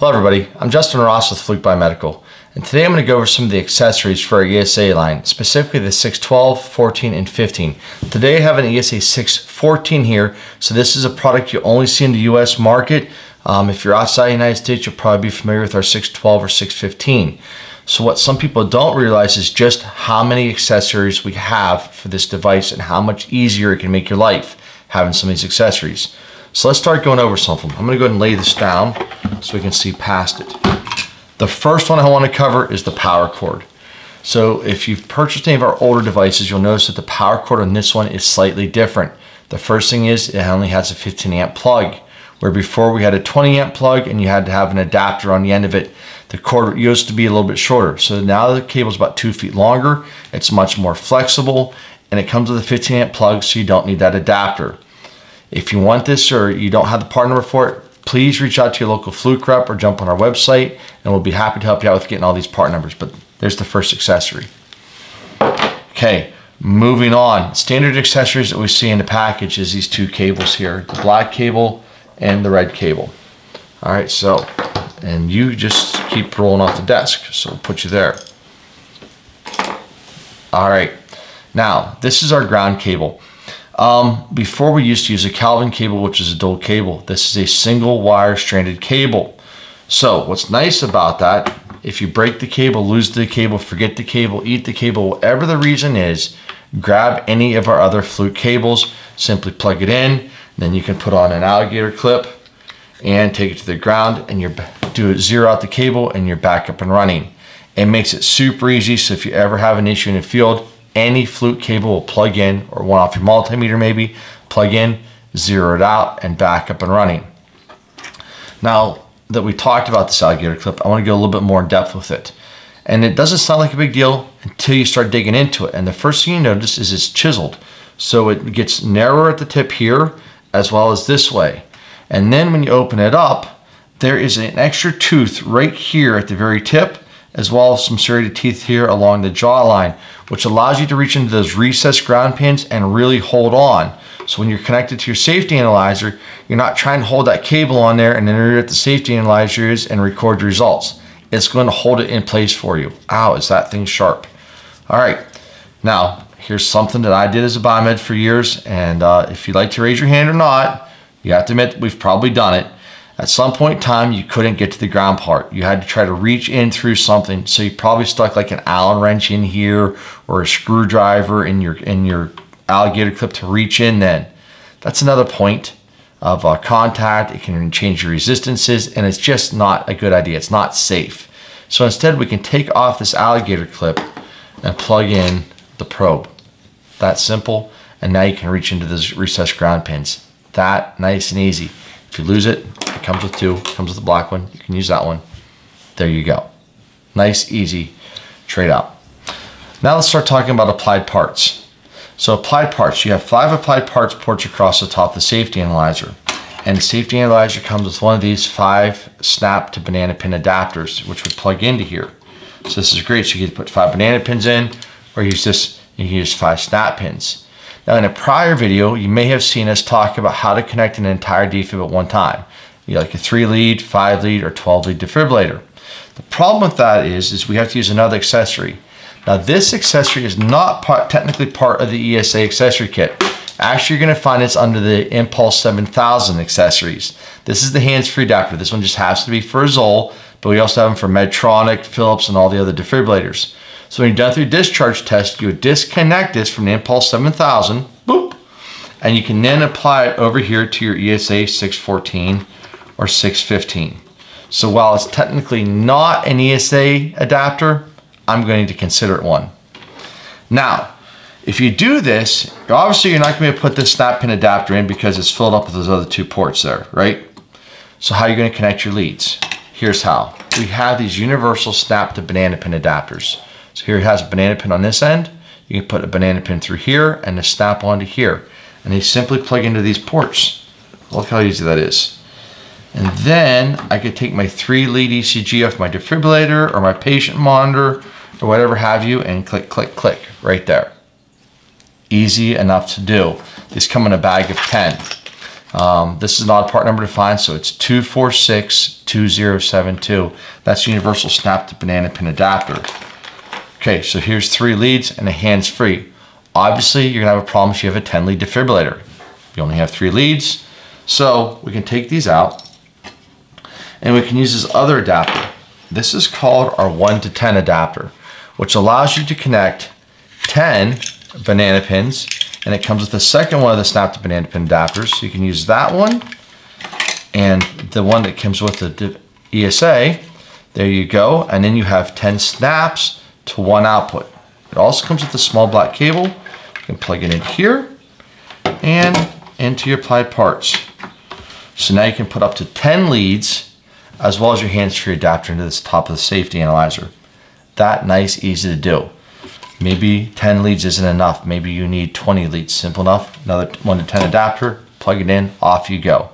Hello everybody, I'm Justin Ross with Fluke Biomedical, and today I'm going to go over some of the accessories for our ESA line, specifically the 612, 14, and 15. Today I have an ESA 614 here, so this is a product you only see in the US market. Um, if you're outside the United States, you'll probably be familiar with our 612 or 615. So what some people don't realize is just how many accessories we have for this device and how much easier it can make your life having some of these accessories. So let's start going over something. I'm gonna go ahead and lay this down so we can see past it. The first one I wanna cover is the power cord. So if you've purchased any of our older devices, you'll notice that the power cord on this one is slightly different. The first thing is it only has a 15 amp plug, where before we had a 20 amp plug and you had to have an adapter on the end of it. The cord used to be a little bit shorter. So now the cable is about two feet longer. It's much more flexible and it comes with a 15 amp plug so you don't need that adapter. If you want this or you don't have the part number for it, please reach out to your local Fluke rep or jump on our website and we'll be happy to help you out with getting all these part numbers. But there's the first accessory. Okay, moving on. Standard accessories that we see in the package is these two cables here, the black cable and the red cable. All right, so, and you just keep rolling off the desk. So we'll put you there. All right, now this is our ground cable. Um, before we used to use a Kelvin cable, which is a dual cable. This is a single wire stranded cable. So what's nice about that, if you break the cable, lose the cable, forget the cable, eat the cable, whatever the reason is, grab any of our other Fluke cables, simply plug it in, then you can put on an alligator clip and take it to the ground and you do zero out the cable and you're back up and running. It makes it super easy. So if you ever have an issue in the field, any Fluke cable will plug in or one off your multimeter maybe, plug in, zero it out and back up and running. Now that we talked about this alligator clip, I want to go a little bit more in depth with it. And it doesn't sound like a big deal until you start digging into it. And the first thing you notice is it's chiseled. So it gets narrower at the tip here as well as this way. And then when you open it up, there is an extra tooth right here at the very tip as well as some serrated teeth here along the jawline, which allows you to reach into those recessed ground pins and really hold on. So when you're connected to your safety analyzer, you're not trying to hold that cable on there and enter it at the safety analyzer is and record your results. It's going to hold it in place for you. Ow, is that thing sharp. All right, now here's something that I did as a biomed for years. And uh, if you'd like to raise your hand or not, you have to admit we've probably done it. At some point in time, you couldn't get to the ground part. You had to try to reach in through something. So you probably stuck like an Allen wrench in here or a screwdriver in your in your alligator clip to reach in then. That's another point of uh, contact. It can change your resistances and it's just not a good idea. It's not safe. So instead we can take off this alligator clip and plug in the probe. That simple. And now you can reach into those recessed ground pins. That nice and easy. If you lose it, it comes with two, comes with the black one. You can use that one. There you go. Nice, easy trade out. Now let's start talking about applied parts. So applied parts, you have five applied parts ports across the top of the safety analyzer. And safety analyzer comes with one of these five snap to banana pin adapters, which would plug into here. So this is great. So you can put five banana pins in, or use this, you can use five snap pins. Now in a prior video, you may have seen us talk about how to connect an entire defib at one time you like a three lead, five lead, or 12 lead defibrillator. The problem with that is, is we have to use another accessory. Now this accessory is not part, technically part of the ESA accessory kit. Actually, you're gonna find it's under the Impulse 7000 accessories. This is the hands-free adapter. This one just has to be for Zoll, but we also have them for Medtronic, Philips, and all the other defibrillators. So when you're done through discharge test, you would disconnect this from the Impulse 7000, boop, and you can then apply it over here to your ESA 614 or 615. So while it's technically not an ESA adapter, I'm going to consider it one. Now, if you do this, obviously you're not going to put this snap pin adapter in because it's filled up with those other two ports there, right? So how are you going to connect your leads? Here's how. We have these universal snap to banana pin adapters. So here it has a banana pin on this end. You can put a banana pin through here and a snap onto here. And they simply plug into these ports. Look how easy that is. And then I could take my three lead ECG off my defibrillator or my patient monitor or whatever have you and click, click, click right there. Easy enough to do. These come in a bag of 10. Um, this is not a part number to find, so it's 2462072. That's universal snap to banana pin adapter. Okay, so here's three leads and a hands-free. Obviously, you're gonna have a problem if you have a 10 lead defibrillator. You only have three leads. So we can take these out and we can use this other adapter. This is called our 1 to 10 adapter, which allows you to connect 10 banana pins and it comes with the second one of the snap to banana pin adapters. So you can use that one and the one that comes with the ESA. There you go. And then you have 10 snaps to one output. It also comes with a small black cable. You can plug it in here and into your applied parts. So now you can put up to 10 leads as well as your hands-free adapter into this top of the safety analyzer. That nice, easy to do. Maybe 10 leads isn't enough. Maybe you need 20 leads. Simple enough. Another 1 to 10 adapter, plug it in, off you go.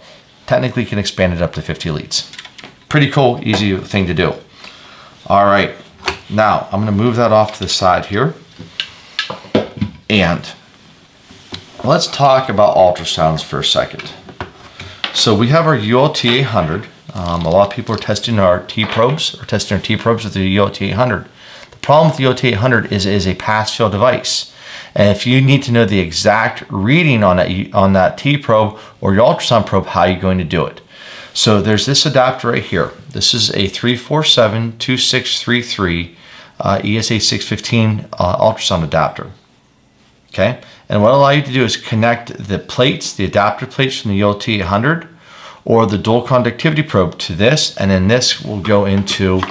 Technically, you can expand it up to 50 leads. Pretty cool, easy thing to do. All right, now I'm gonna move that off to the side here. And let's talk about ultrasounds for a second. So we have our ULT 800. Um, a lot of people are testing our T probes, or testing our T probes with the ULT 800 The problem with the ULT800 is it is a pass-fail device. And if you need to know the exact reading on that, on that T-probe or your ultrasound probe, how are you going to do it? So there's this adapter right here. This is a 3472633 uh, ESA 615 uh, ultrasound adapter. Okay, and what allow you to do is connect the plates, the adapter plates from the ULT800 or the dual conductivity probe to this, and then this will go into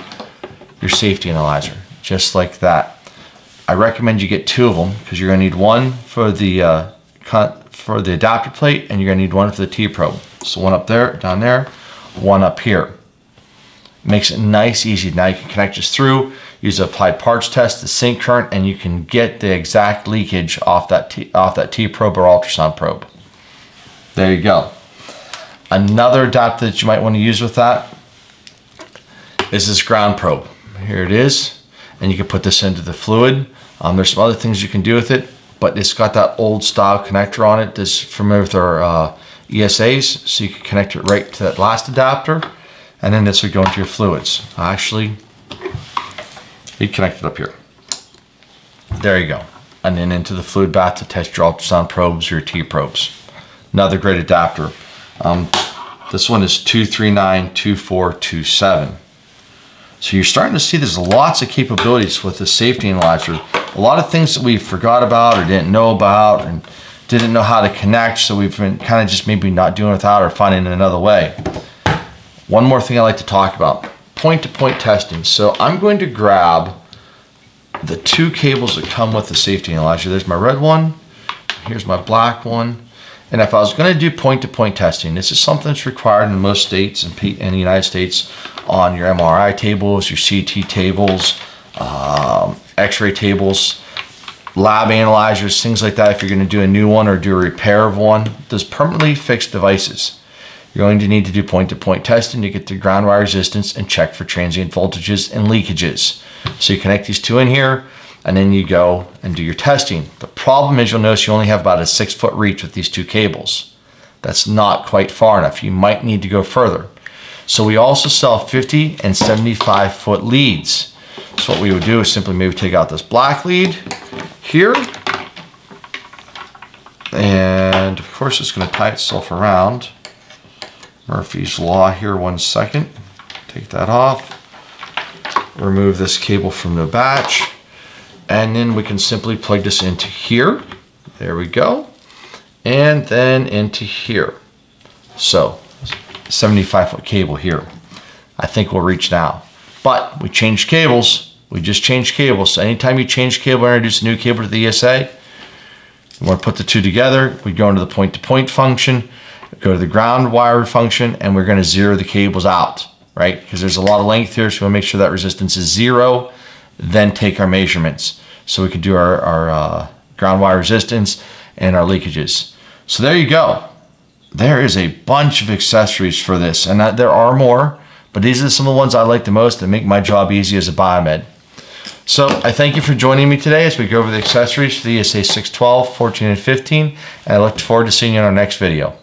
your safety analyzer just like that. I recommend you get two of them because you're going to need one for the uh, for the adapter plate and you're going to need one for the T-probe. So one up there, down there, one up here. Makes it nice, easy. Now you can connect this through, use the applied parts test, the sync current, and you can get the exact leakage off that T, off that T-probe or ultrasound probe. There you go. Another adapter that you might want to use with that is this ground probe. Here it is and you can put this into the fluid. Um, there's some other things you can do with it, but it's got that old style connector on it that's familiar with our uh, ESAs, so you can connect it right to that last adapter, and then this would go into your fluids. Actually, you connect it up here. There you go. And then into the fluid bath to test your ultrasound probes or your T probes. Another great adapter. Um, this one is 2392427. So you're starting to see there's lots of capabilities with the safety analyzer. A lot of things that we forgot about or didn't know about and didn't know how to connect. So we've been kind of just maybe not doing without or finding another way. One more thing I like to talk about, point-to-point -point testing. So I'm going to grab the two cables that come with the safety analyzer. There's my red one, here's my black one. And if I was going to do point-to-point -point testing, this is something that's required in most states and in the United States on your MRI tables, your CT tables, um, X-ray tables, lab analyzers, things like that. If you're going to do a new one or do a repair of one, those permanently fixed devices. You're going to need to do point-to-point -point testing to get the ground wire resistance and check for transient voltages and leakages. So you connect these two in here, and then you go and do your testing. The problem is you'll notice you only have about a six foot reach with these two cables. That's not quite far enough. You might need to go further. So we also sell 50 and 75 foot leads. So what we would do is simply maybe take out this black lead here. And of course it's gonna tie itself around. Murphy's Law here one second. Take that off. Remove this cable from the batch. And then we can simply plug this into here. There we go. And then into here. So 75 foot cable here. I think we'll reach now. But we changed cables. We just changed cables. So anytime you change cable or introduce a new cable to the ESA, we want to put the two together, we go into the point-to-point -point function, go to the ground wire function, and we're going to zero the cables out, right? Because there's a lot of length here, so we want to make sure that resistance is zero then take our measurements. So we can do our, our uh, ground wire resistance and our leakages. So there you go. There is a bunch of accessories for this and there are more, but these are some of the ones I like the most that make my job easy as a biomed. So I thank you for joining me today as we go over the accessories for the ESA 612, 14, and 15, and I look forward to seeing you in our next video.